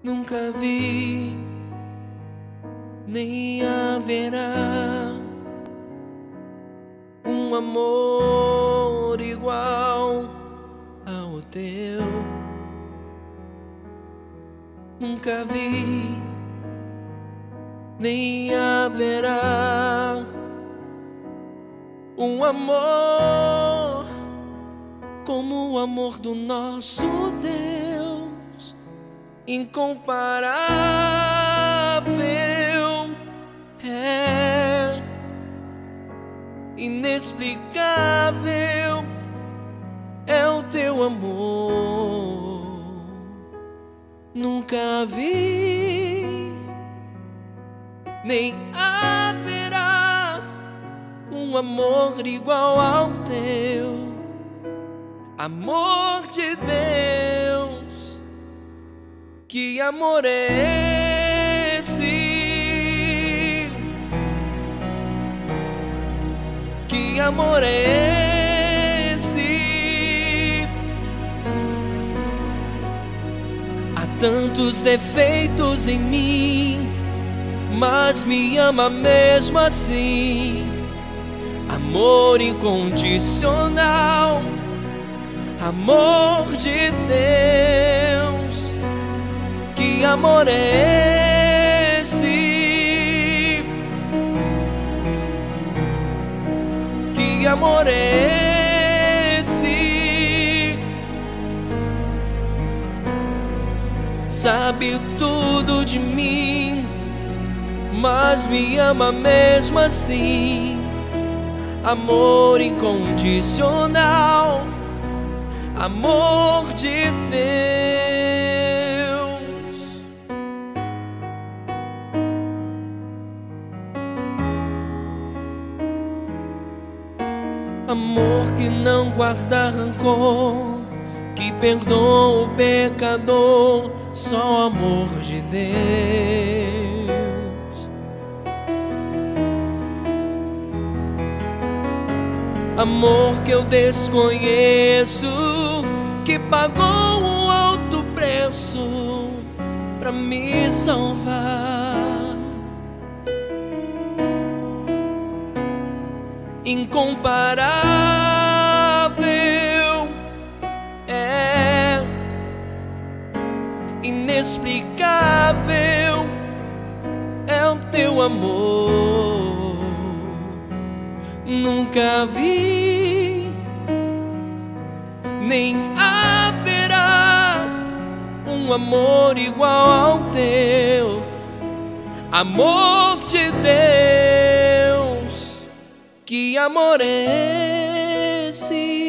Nunca vi, nem haverá um amor igual ao teu. Nunca vi, nem haverá um amor como o amor do nosso Deus, incomparável é inexplicável é o teu amor. Nunca vi, nem haverá um amor igual ao teu. Amor de Deus, que amor é esse? Que amor é esse? Há tantos defeitos em mim, mas me ama mesmo assim. Amor incondicional amor de Deus. Que amor é esse? Que amor é esse? Sabe tudo de mim, mas me ama mesmo assim. Amor incondicional amor de Deus. Amor que não guarda rancor, que perdoa o pecador, só amor de Deus. amor que eu desconheço, que pagou um alto preço para me salvar. Incomparável. É inexplicável. É o teu amor. Nunca vi, nem haverá um amor igual ao teu, amor de Deus, que amor é esse?